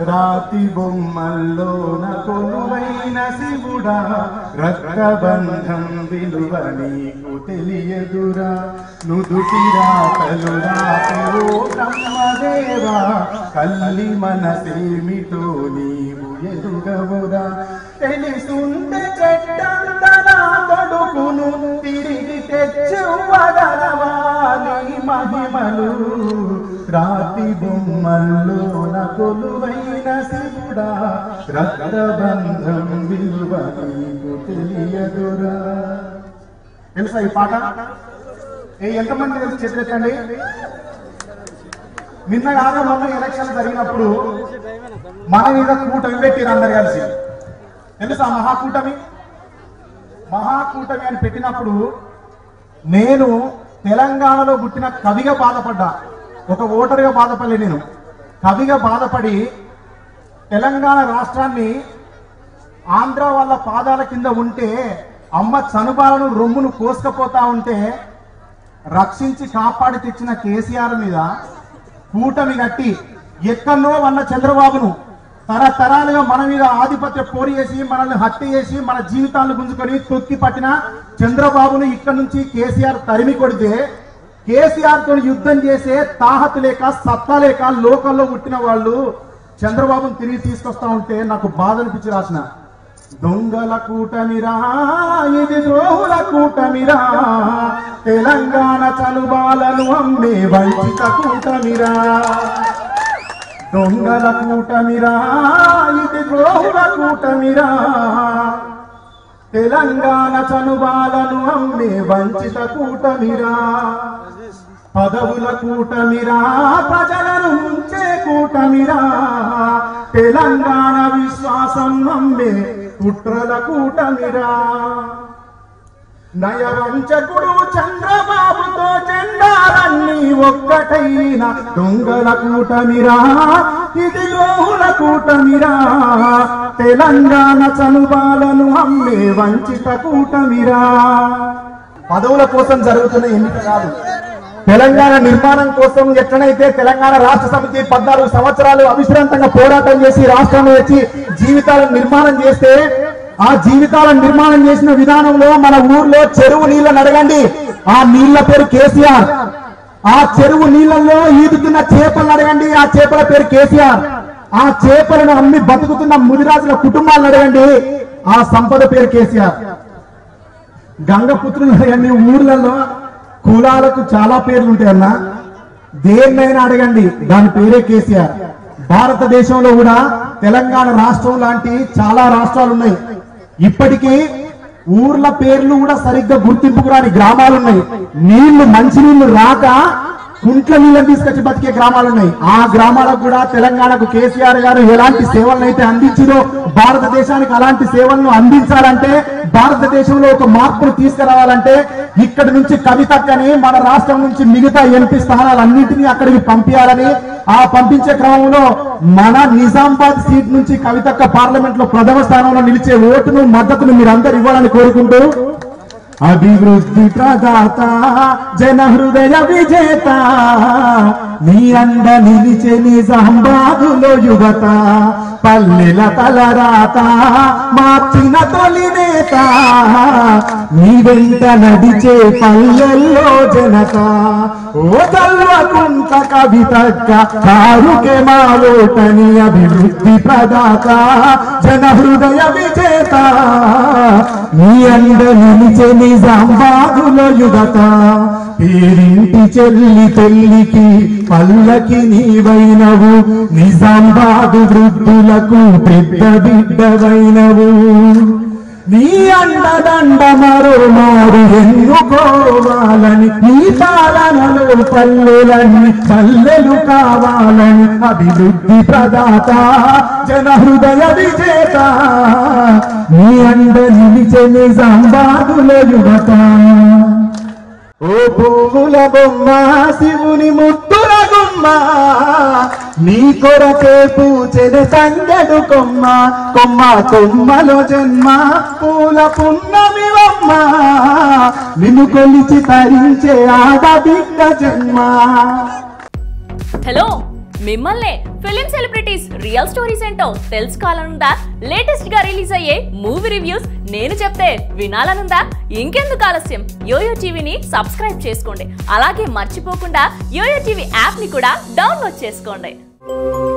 రాతి బొమ్మల్లోన కొలువైన శివుడా రక్తబంధం విలువ నీకు తెలియదురా. నుదుటి రాతలు రాతలు బ్రహ్మదేవా కల్లి మనసేమిటో నీవు ఎదుగవురా తెలిసుంటే చెడ్డందనా కొడుకును తిరిగి తెచ్చువగలవా నీ మహిమలు. రాతి బొమ్మల్లో కొలువైన శివుడా రక్తబంధం విలువ నీకు తెలియదురా. తెలుసా ఈ పాట? ఏ ఎంతమంది తెలుసు చెప్పండి నిన్న కాక మొన్న ఎలక్షన్ జరిగినప్పుడు మన మీద కూటమి పెట్టిరు అందరు కలిసి. తెలుసా మహాకూటమి? మహాకూటమి అని పెట్టినప్పుడు నేను తెలంగాణలో పుట్టిన కవిగా బాధపడ్డా. ఒక ఓటరుగా బాధపడలే నేను. కవిగా బాధపడి తెలంగాణ రాష్ట్రాన్ని ఆంధ్ర వాళ్ళ పాదాల కింద ఉంటే అమ్మ చనుబాలను రొమ్మును కోసుకపోతా ఉంటే రక్షించి కాపాడి తెచ్చిన కేసీఆర్ మీద కూటమి కట్టి ఎక్కడో వన్న చంద్రబాబును తరతరాలుగా మన మీద ఆధిపత్య పోరు చేసి మనల్ని హత్య చేసి మన జీవితాలను గుంజుకొని తొక్కి పట్టిన చంద్రబాబును ఇక్కడ నుంచి కేసీఆర్ తరిమి కొడితే కేసీఆర్తో యుద్ధం చేసే తాహతు లేక సత్తా లేక లోకల్లో పుట్టిన వాళ్ళు చంద్రబాబును తిరిగి తీసుకొస్తా ఉంటే నాకు బాధ అనిపించి రాసిన. దొంగల కూటమిరా ఇది ద్రోహుల కూటమిరా. తెలంగాణ చలుబాలను అమ్మే వంచిత కూటమిరా. దొంగల కూటమిరా ఇది ద్రోహుల కూటమిరా. తెలంగాణ చనుబాలను అమ్మే వంచిత కూటమిరా. పదవుల కూటమిరా ప్రజలను ముంచే కూటమిరా. తెలంగాణ విశ్వాసం నమ్మే కుట్రల కూటమిరా. నయవంచకుడు చంద్రబాబుతో జెండాలన్నీ ఒక్కటైన దొంగల కూటమిరా ఇది ద్రోహుల కూటమిరా. తెలంగాణ చనుబాలను అమ్మే వంచిత కూటమిరా. పదవుల కోసం జరుగుతున్న ఎన్నిక కాదు. తెలంగాణ నిర్మాణం కోసం ఎట్లనైతే తెలంగాణ రాష్ట్ర సమితి పద్నాలుగు సంవత్సరాలు అవిశ్రాంతంగా పోరాటం చేసి రాష్ట్రంలో వచ్చి జీవితాలను నిర్మాణం చేస్తే ఆ జీవితాలను నిర్మాణం చేసిన విధానంలో మన ఊర్లో చెరువు నీళ్ళని అడగండి. ఆ నీళ్ళ పేరు కేసీఆర్. ఆ చెరువు నీళ్ళల్లో ఈదుతున్న చేపలను అడగండి. ఆ చేపల పేరు కేసీఆర్. ఆ చేపలను అమ్మి బతుకుతున్న ముదిరాజుల కుటుంబాలను అడగండి. ఆ సంపద పేరు కేసీఆర్. గంగపుత్రులు అడగండి ఊర్లలో. కులాలకు చాలా పేర్లు ఉంటాయన్న. దేన్నైనా అడగండి దాని పేరే కేసీఆర్. భారతదేశంలో కూడా తెలంగాణ రాష్ట్రం లాంటి చాలా రాష్ట్రాలు ఉన్నాయి. ఇప్పటికీ ఊర్ల పేర్లు కూడా సరిగ్గా గుర్తింపుకు రాని గ్రామాలు ఉన్నాయి. నీళ్ళు మంచి నీళ్ళు రాక కుంట్ల నీళ్ళని తీసుకొచ్చి బతికే గ్రామాలు ఉన్నాయి. ఆ గ్రామాలకు కూడా తెలంగాణకు కేసీఆర్ గారు ఎలాంటి సేవలను అయితే అందించిందో భారతదేశానికి అలాంటి సేవలను అందించాలంటే భారతదేశంలో ఒక మార్పును తీసుకురావాలంటే ఇక్కడి నుంచి కవితక్కని మన రాష్ట్రం నుంచి మిగతా ఎంపీ స్థానాలన్నింటినీ అక్కడికి పంపించాలని ఆ పంపించే క్రమంలో మన నిజామాబాద్ సీట్ నుంచి కవితక్క పార్లమెంట్లో ప్రథమ స్థానంలో నిలిచే ఓటును మద్దతును మీరందరూ ఇవ్వాలని కోరుకుంటూ అభివృద్ధి ప్రదాత జన హృదయ విజేత మీ అండ నిలిచే నిజాంబాదులో యువత. పల్లెల తలరాత మార్చిన తొలి నేత. నీ వెంట నడిచే పల్లెల్లో జనత. ఓ చల్వకుంత కవితక్క కారుకే మాలోటని అభివృద్ధి ప్రదాత జన హృదయ విజేత. నీ అండ నిలిచే నిజాంబాదులో యుగత. పేరింటి చెల్లి పెళ్ళికి పల్లకి నీవైనవు నిజాంబాదు నాకు పెద్ద బిడ్డవైనవు. నీ అండదండ మరో మారు ఎన్నుకోవాలని నీ పాలనలో పల్లెలని పల్లెలు కావాలని అభివృద్ధి ప్రదాత జన హృదయ విజేత. నీ అండ నిలిచే నిజాంబాదుల యువత. ఓ పువ్వుల బొమ్మ శివుని ముద్దుల గుమ్మ నీ కొరకే పూచెడు సంగడు కొమ్మ కొమ్మ కొమ్మలో జన్మ పూల పున్నమి అమ్మ నిన్ను కొలిచి తరించే ఆడబిడ్డ జన్మ. హలో మిమ్మల్నే ఫిలిం సెలబ్రిటీస్ రియల్ స్టోరీస్ ఏంటో తెలుసుకోవాలనుందా? లేటెస్ట్గా రిలీజ్ అయ్యే మూవీ రివ్యూస్ నేను చెప్తే వినాలనుందా? ఇంకెందుకు ఆలస్యం? యోయో టీవీని సబ్స్క్రైబ్ చేసుకోండి. అలాగే మర్చిపోకుండా యోయో టీవీ యాప్ని కూడా డౌన్లోడ్ చేసుకోండి. Thank you.